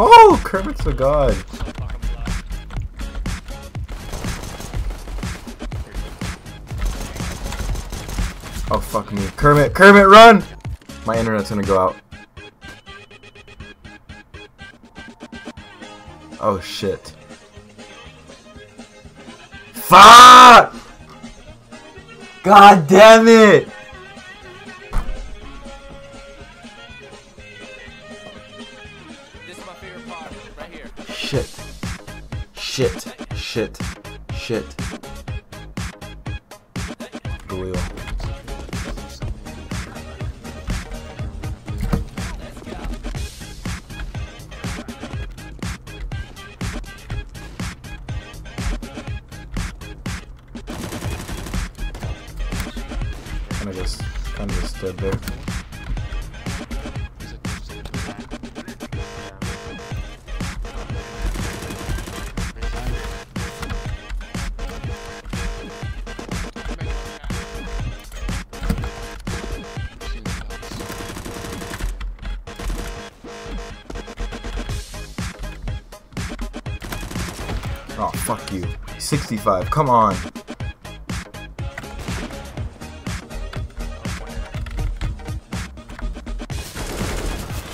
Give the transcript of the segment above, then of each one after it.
Oh, Kermit's a god. Oh, fuck me. Kermit, Kermit, run! My internet's gonna go out. Oh, shit. Fuck! God damn it! Shit. Shit. Shit. Shit. The wheel. Kinda just, kinda stood there. Oh, fuck you. 65, come on.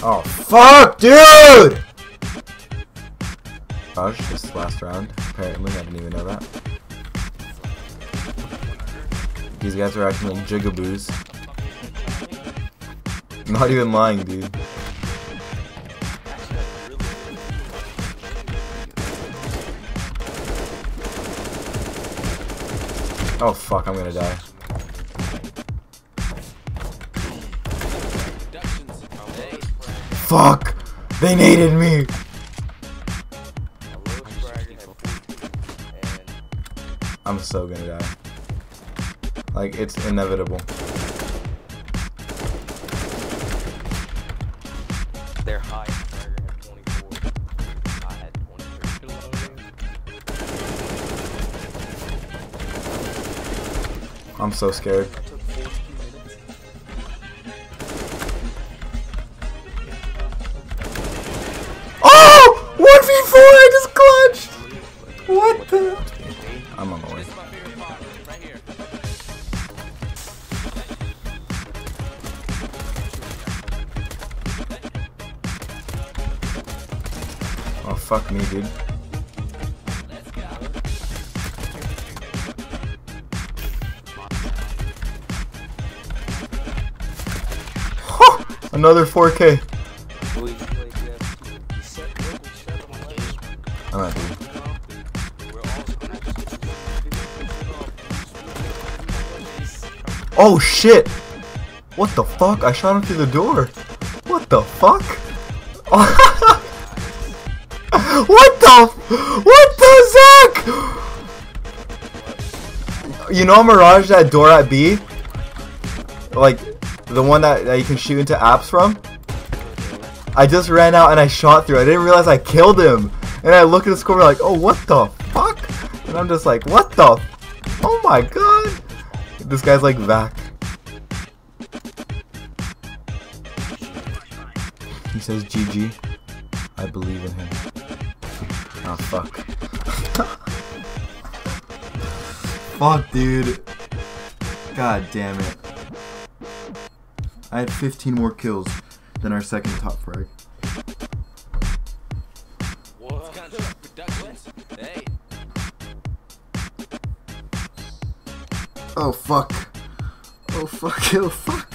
Oh, fuck, dude! Rush, this last round, apparently, I didn't even know that. These guys are acting like jigaboos. Not even lying, dude. Oh fuck, I'm gonna die. Fuck! They needed me! I'm so gonna die. Like, it's inevitable. Their high I'm so scared. I took 42 minutes. Oh! 1v4! I just clutched! What the? I'm on my way. Oh, fuck me, dude. On layers. I'm not dude. We're also gonna have to Oh shit! What the fuck? I shot him through the door. What the fuck? what the? What the Zach? You know Mirage that door at B? Like the one that, that you can shoot into apps from? I just ran out and I shot through. I didn't realize I killed him. And I look at the score like, oh what the fuck? And I'm just like, what the? Oh my god! This guy's like Vac. He says GG. I believe in him. Oh fuck. fuck dude. God damn it. I had 15 more kills than our second top frag. Oh fuck. Oh fuck. Oh fuck.